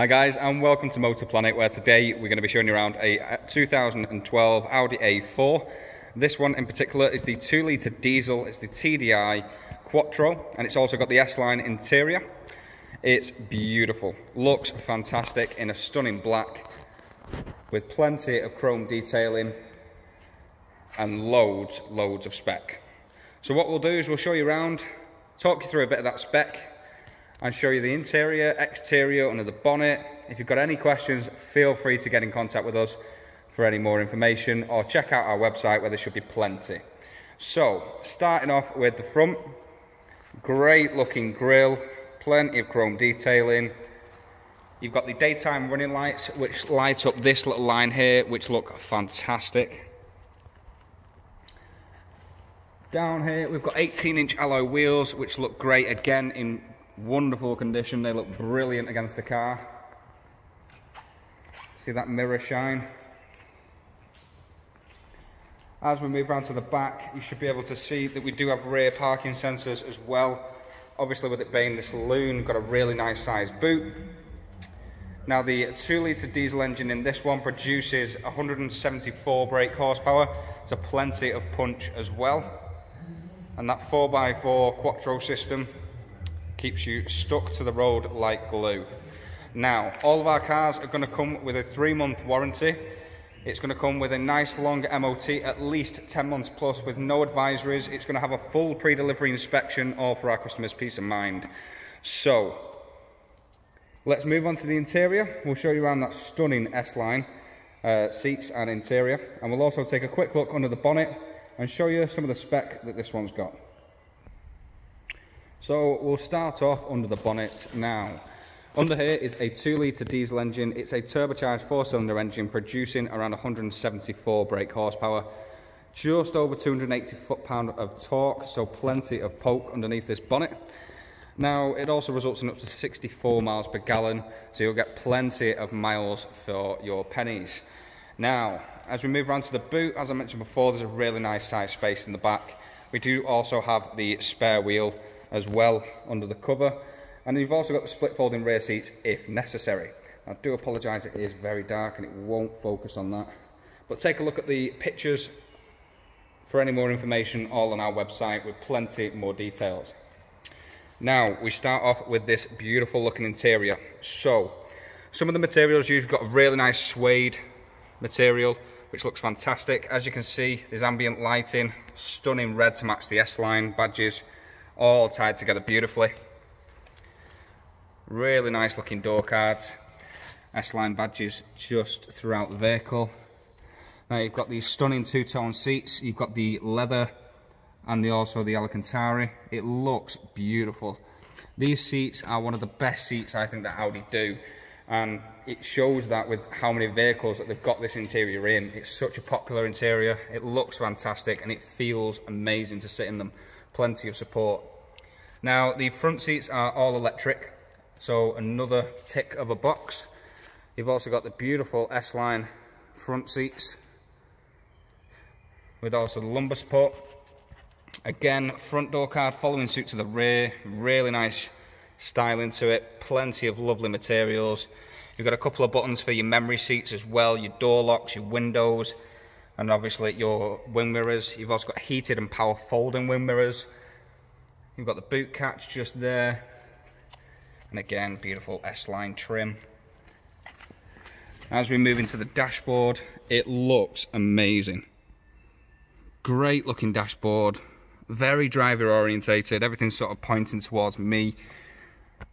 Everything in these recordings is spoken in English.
Hi guys and welcome to Motor Planet where today we're going to be showing you around a uh, 2012 Audi A4. This one in particular is the 2 litre diesel, it's the TDI Quattro and it's also got the S-Line interior. It's beautiful, looks fantastic in a stunning black with plenty of chrome detailing and loads, loads of spec. So what we'll do is we'll show you around, talk you through a bit of that spec and show you the interior, exterior, under the bonnet. If you've got any questions, feel free to get in contact with us for any more information or check out our website where there should be plenty. So, starting off with the front, great looking grille, plenty of chrome detailing. You've got the daytime running lights which light up this little line here which look fantastic. Down here we've got 18 inch alloy wheels which look great again in wonderful condition. They look brilliant against the car. See that mirror shine? As we move around to the back, you should be able to see that we do have rear parking sensors as well. Obviously with it being the saloon, got a really nice sized boot. Now the 2 litre diesel engine in this one produces 174 brake horsepower, so plenty of punch as well. And that 4x4 Quattro system keeps you stuck to the road like glue. Now, all of our cars are going to come with a three month warranty. It's going to come with a nice long MOT, at least 10 months plus, with no advisories. It's going to have a full pre-delivery inspection, all for our customers' peace of mind. So, let's move on to the interior. We'll show you around that stunning S-Line uh, seats and interior. And we'll also take a quick look under the bonnet and show you some of the spec that this one's got. So we'll start off under the bonnet now. Under here is a 2 litre diesel engine. It's a turbocharged 4-cylinder engine producing around 174 brake horsepower. Just over 280 foot-pound of torque, so plenty of poke underneath this bonnet. Now, it also results in up to 64 miles per gallon, so you'll get plenty of miles for your pennies. Now, as we move around to the boot, as I mentioned before, there's a really nice size space in the back. We do also have the spare wheel as well under the cover. And you've also got the split folding rear seats if necessary. I do apologise, it is very dark and it won't focus on that. But take a look at the pictures for any more information all on our website with plenty more details. Now, we start off with this beautiful looking interior. So, some of the materials you've got a really nice suede material, which looks fantastic. As you can see, there's ambient lighting, stunning red to match the S-Line badges, all tied together beautifully. Really nice looking door cards. S-Line badges just throughout the vehicle. Now you've got these stunning two-tone seats. You've got the leather and the, also the Alcantara. It looks beautiful. These seats are one of the best seats I think that Audi do. And it shows that with how many vehicles that they've got this interior in. It's such a popular interior. It looks fantastic and it feels amazing to sit in them. Plenty of support. Now the front seats are all electric. So another tick of a box. You've also got the beautiful S-Line front seats with also the lumbar support. Again, front door card following suit to the rear. Really nice styling to it. Plenty of lovely materials. You've got a couple of buttons for your memory seats as well, your door locks, your windows, and obviously your wing mirrors. You've also got heated and power folding wing mirrors. You've got the boot catch just there. And again, beautiful S-line trim. As we move into the dashboard, it looks amazing. Great looking dashboard, very driver orientated, everything's sort of pointing towards me.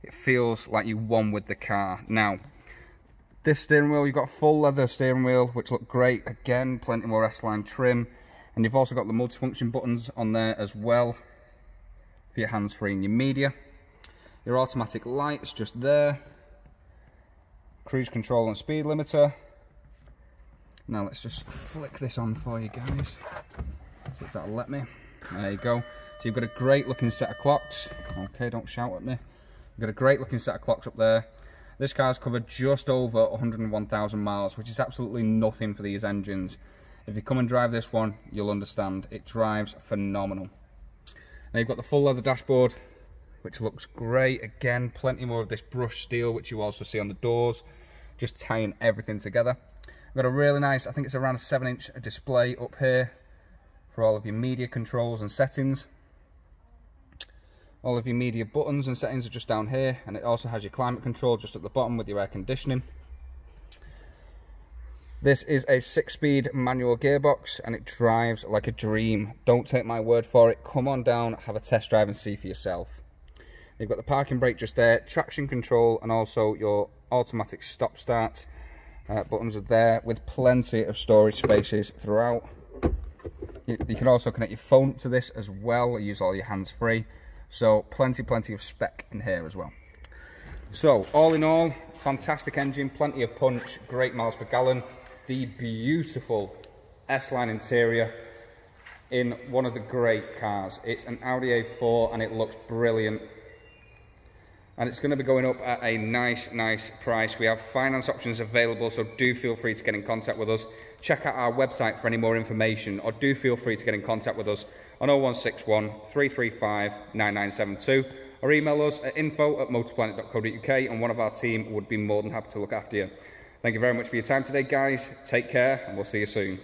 It feels like you won with the car. Now, this steering wheel, you've got a full leather steering wheel, which look great. Again, plenty more S-line trim. And you've also got the multifunction buttons on there as well for your hands-free and your media. Your automatic lights just there. Cruise control and speed limiter. Now let's just flick this on for you guys. See if that'll let me. There you go. So you've got a great looking set of clocks. Okay, don't shout at me. You've got a great looking set of clocks up there. This car's covered just over 101,000 miles, which is absolutely nothing for these engines. If you come and drive this one, you'll understand. It drives phenomenal. Now you've got the full leather dashboard which looks great. Again, plenty more of this brushed steel, which you also see on the doors, just tying everything together. I've got a really nice, I think it's around a 7 inch display up here for all of your media controls and settings. All of your media buttons and settings are just down here, and it also has your climate control just at the bottom with your air conditioning. This is a six-speed manual gearbox and it drives like a dream. Don't take my word for it. Come on down, have a test drive and see for yourself. You've got the parking brake just there, traction control and also your automatic stop start uh, buttons are there with plenty of storage spaces throughout. You, you can also connect your phone to this as well, use all your hands free. So plenty, plenty of spec in here as well. So all in all, fantastic engine, plenty of punch, great miles per gallon, the beautiful S-Line interior in one of the great cars. It's an Audi A4 and it looks brilliant. And it's going to be going up at a nice, nice price. We have finance options available, so do feel free to get in contact with us. Check out our website for any more information, or do feel free to get in contact with us on 0161 335 9972, or email us at info at motorplanet.co.uk, and one of our team would be more than happy to look after you. Thank you very much for your time today, guys. Take care, and we'll see you soon.